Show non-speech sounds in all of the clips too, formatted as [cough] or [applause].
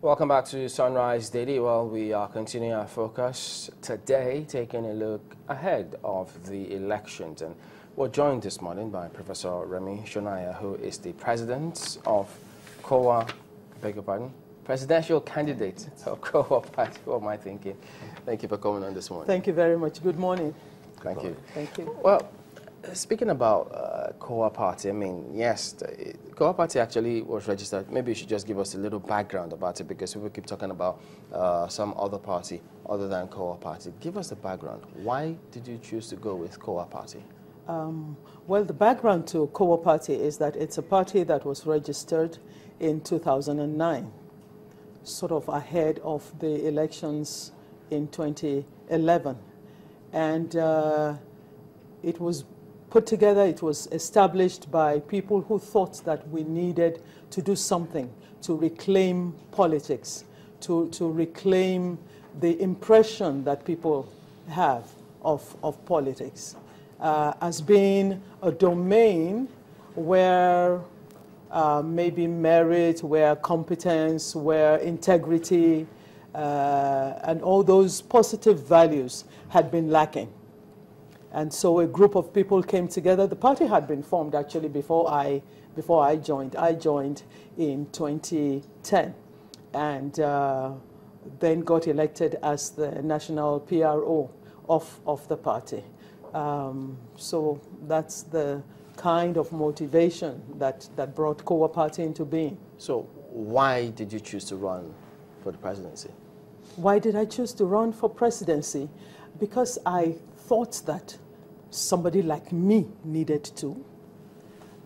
Welcome back to Sunrise Daily. Well, we are continuing our focus today, taking a look ahead of the elections. And we're joined this morning by Professor Remi Sonaiya, who is the president of KOWA, beg your pardon, presidential candidate of KOWA Party. What am I thinking? Thank you for coming on this morning. Thank you very much. Good morning. Thank you. Thank you. Well, speaking about uh, KOWA Party, I mean, yes, the, KOWA Party actually was registered. Maybe you should just give us a little background about it because people keep talking about uh, some other party other than KOWA Party. Give us the background. Why did you choose to go with KOWA Party? Um, well, the background to KOWA Party is that it's a party that was registered in 2009, sort of ahead of the elections in 2011. And uh, it was put together, it was established by people who thought that we needed to do something to reclaim politics, to, to reclaim the impression that people have of, of politics uh, as being a domain where uh, maybe merit, where competence, where integrity, uh, and all those positive values had been lacking. And so a group of people came together. The party had been formed actually before I, before I joined. I joined in 2010 and uh, then got elected as the national PRO of, of the party. Um, so that's the kind of motivation that, that brought KOWA Party into being. So why did you choose to run for the presidency? Why did I choose to run for presidency? Because I thought that somebody like me needed to.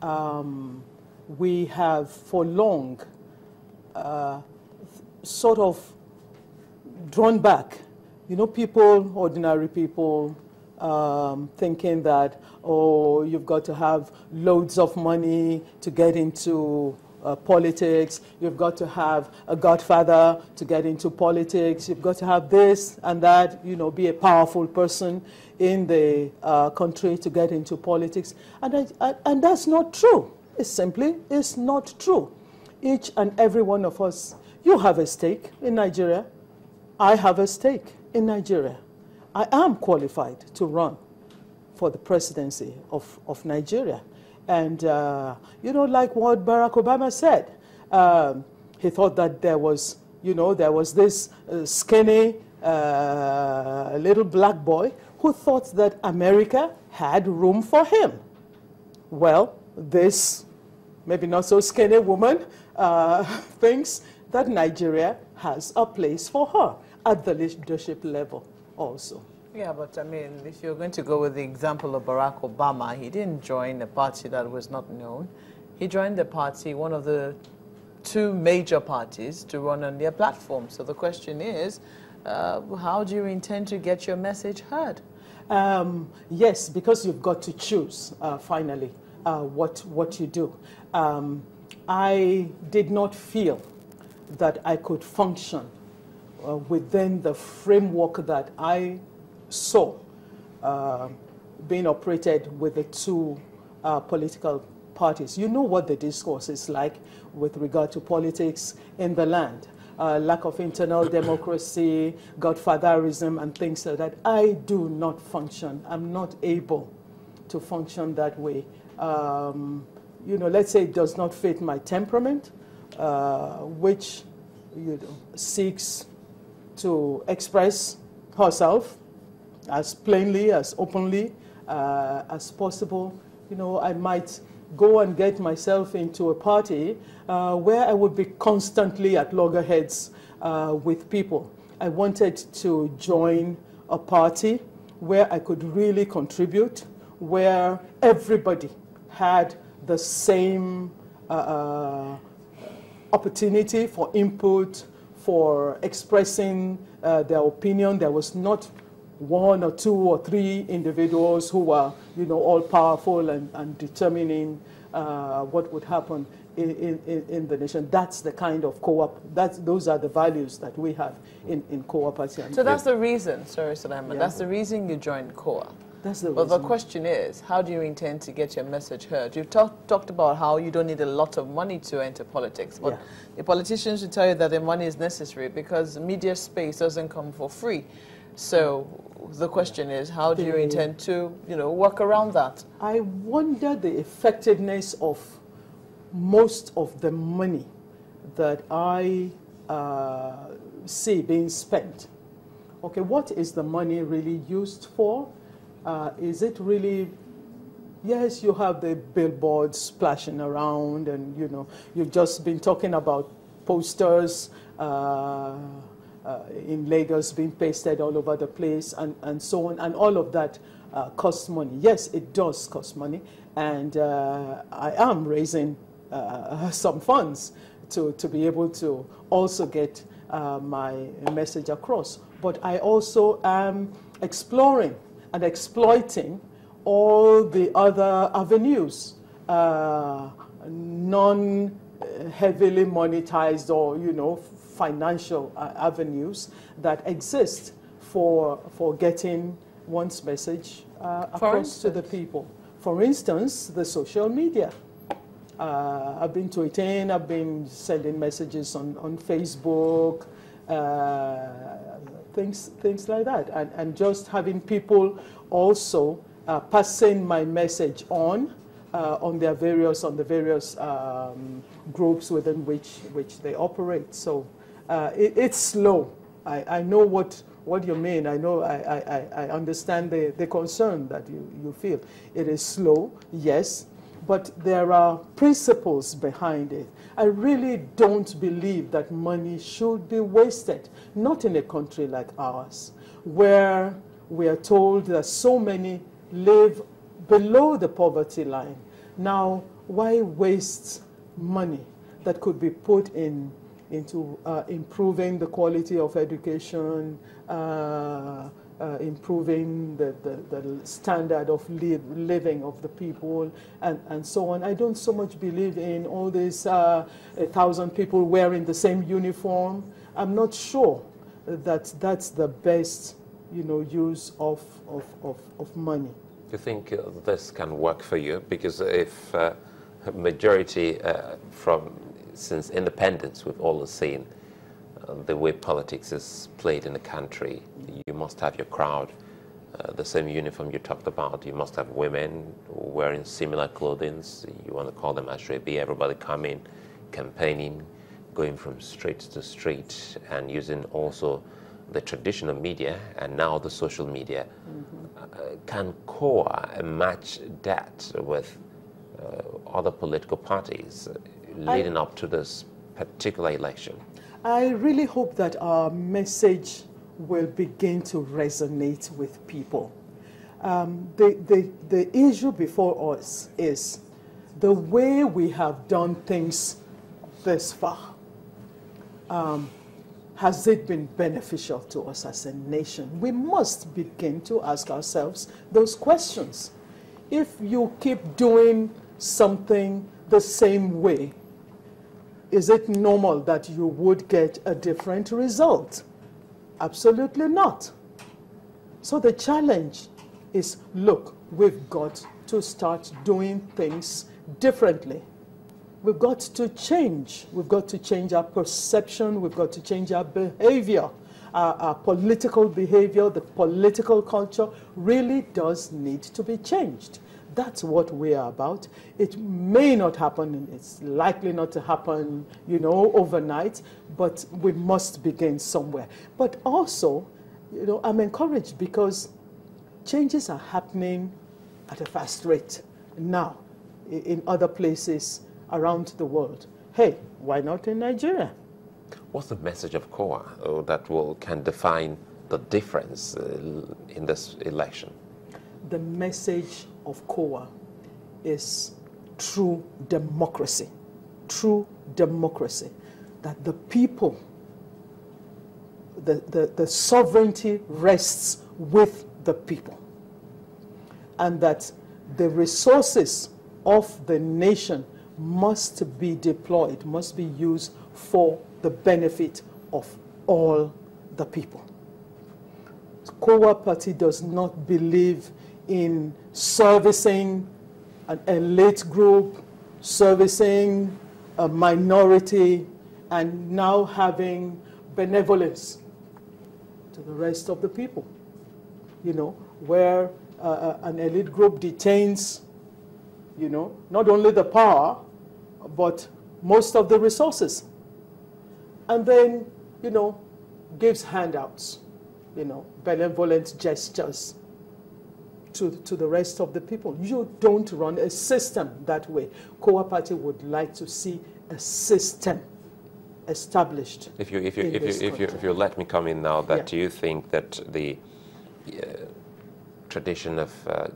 Um, we have for long uh, sort of drawn back. You know, people, ordinary people, um, thinking that, oh, you've got to have loads of money to get into uh, politics, you've got to have a godfather to get into politics, you've got to have this and that, you know, be a powerful person in the uh, country to get into politics. And, I, and that's not true. It simply is not true. Each and every one of us, you have a stake in Nigeria. I have a stake in Nigeria. I am qualified to run for the presidency of, of Nigeria. And, uh, you know, like what Barack Obama said, um, he thought that there was, you know, there was this uh, skinny uh, little black boy who thought that America had room for him. Well, this maybe not so skinny woman uh, [laughs] thinks that Nigeria has a place for her at the leadership level also. Yeah, but I mean, if you're going to go with the example of Barack Obama, he didn't join a party that was not known. He joined the party, one of the two major parties, to run on their platform. So the question is, uh, how do you intend to get your message heard? Um, yes, because you've got to choose, uh, finally, uh, what, what you do. Um, I did not feel that I could function uh, within the framework that I saw uh, being operated with the two uh, political parties. You know what the discourse is like with regard to politics in the land. Uh, lack of internal [coughs] democracy, godfatherism, and things like that. I do not function. I'm not able to function that way. Um, you know, let's say it does not fit my temperament, uh, which you know, seeks to express herself as plainly, as openly uh, as possible. You know, I might go and get myself into a party uh, where I would be constantly at loggerheads uh, with people. I wanted to join a party where I could really contribute, where everybody had the same uh, uh opportunity for input, for expressing uh, their opinion. There was not one or two or three individuals who were, you know, all powerful and, and determining uh, what would happen in, in, in, the nation. That's the kind of KOWA, that's, those are the values that we have in, in KOWA. So that's the reason, sorry, Sulaiman, yeah. that's the reason you joined KOWA. That's the But the question is, how do you intend to get your message heard? You've talk, talked about how you don't need a lot of money to enter politics, but Yeah. the politicians will tell you that the money is necessary because media space doesn't come for free. So the question is, how do you intend to, you know, work around that? I wonder the effectiveness of most of the money that I uh, see being spent. Okay, what is the money really used for? Uh, is it really yes, you have the billboards splashing around, and you know, you've just been talking about posters uh, uh, in Lagos being pasted all over the place, and, and so on, and all of that uh, costs money. Yes, it does cost money, and uh, I am raising uh, [laughs] some funds to, to be able to also get uh, my message across. But I also am exploring and exploiting all the other avenues, uh, non heavily monetized or you know financial uh, avenues that exist for for getting one's message uh, across to the people. For instance, the social media. Uh, I've been tweeting, I've been sending messages on, on Facebook, uh, things, things like that. And, and just having people also uh, passing my message on uh, on their various, on the various um, groups within which, which they operate. So uh, it, it's slow. I, I know what, what you mean. I know, I, I, I- understand the, the concern that you, you feel. It is slow, yes, but there are principles behind it. I really don't believe that money should be wasted, not in a country like ours, where we are told that so many live below the poverty line. Now, why waste money that could be put in into uh, improving the quality of education, uh, uh, improving the, the, the standard of li- living of the people, and, and so on. I don't so much believe in all these uh, a thousand people wearing the same uniform. I'm not sure that that's the best you know, use of, of, of, of money. Do you think uh, this can work for you? Because if uh, majority uh, from since independence, we've all seen the way politics is played in the country. You must have your crowd, uh, the same uniform you talked about. You must have women wearing similar clothing. You want to call them Asoebi, everybody coming, campaigning, going from street to street, and using also the traditional media and now the social media. Uh, can KOWA match that with uh, other political parties uh, leading up to this particular election? I really hope that our message will begin to resonate with people. Um, the, the, the issue before us is the way we have done things this far. Um, has it been beneficial to us as a nation? We must begin to ask ourselves those questions. If you keep doing something the same way, is it normal that you would get a different result? Absolutely not. So the challenge is look, we've got to start doing things differently. We've got to change. We've got to change our perception. We've got to change our behavior. Our, our political behavior, the political culture really does need to be changed. That's what we are about. It may not happen, and it's likely not to happen, you know, overnight, but we must begin somewhere. But also, you know, I'm encouraged because changes are happening at a fast rate now in other places around the world. Hey, why not in Nigeria? What's the message of KOWA uh, that will can define the difference uh, in this election? The message of KOWA is true democracy. True democracy. That the people, the, the, the sovereignty rests with the people. And that the resources of the nation must be deployed, must be used for the benefit of all the people. KOWA party does not believe in servicing an elite group, servicing a minority, and now having benevolence to the rest of the people. You know, where uh, uh, an elite group detains, you know, not only the power, but most of the resources. And then, you know, gives handouts, you know, benevolent gestures to, to the rest of the people. You don't run a system that way. Kowa Party would like to see a system established. If you, if you, if you, if you, if you let me come in now, that Yeah. do you think that the uh, tradition of uh,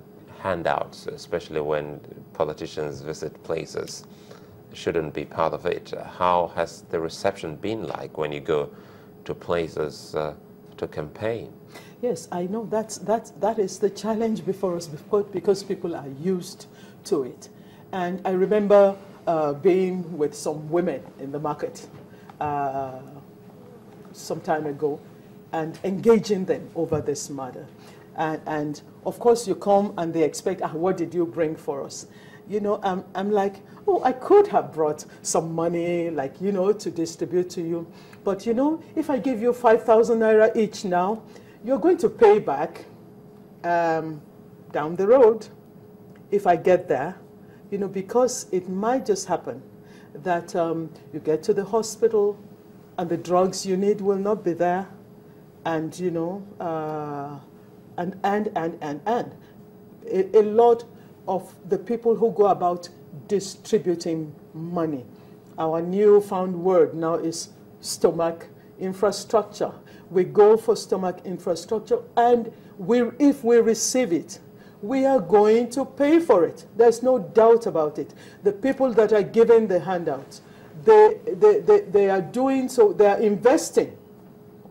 handouts, especially when politicians visit places, shouldn't be part of it? How has the reception been like when you go to places uh, to campaign? Yes, I know that's, that's, that is the challenge before us because, because people are used to it. And I remember uh, being with some women in the market uh, some time ago and engaging them over this matter. And, and of course, you come and they expect, ah, what did you bring for us? You know, I'm, I'm like, oh, I could have brought some money, like, you know, to distribute to you. But, you know, if I give you 5,000 naira each now, you're going to pay back um, down the road if I get there, you know, because it might just happen that um, you get to the hospital and the drugs you need will not be there, and you know, uh, and and and and and a, a lot of the people who go about distributing money. Our newfound word now is stomach infrastructure. We go for stomach infrastructure, and we, if we receive it, we are going to pay for it. There's no doubt about it. The people that are given the handouts, they, they, they, they are doing so, they are investing.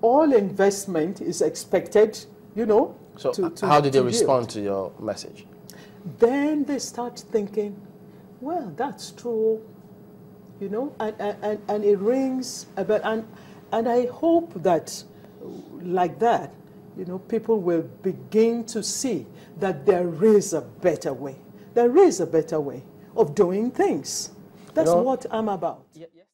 All investment is expected, you know. So to- to- how did they to respond to your message? Then they start thinking, well, that's true, you know, and, and, and, and it rings a bell. And, and I hope that, like that, you know, people will begin to see that there is a better way. There is a better way of doing things. That's know- what I'm about. Ye- yes.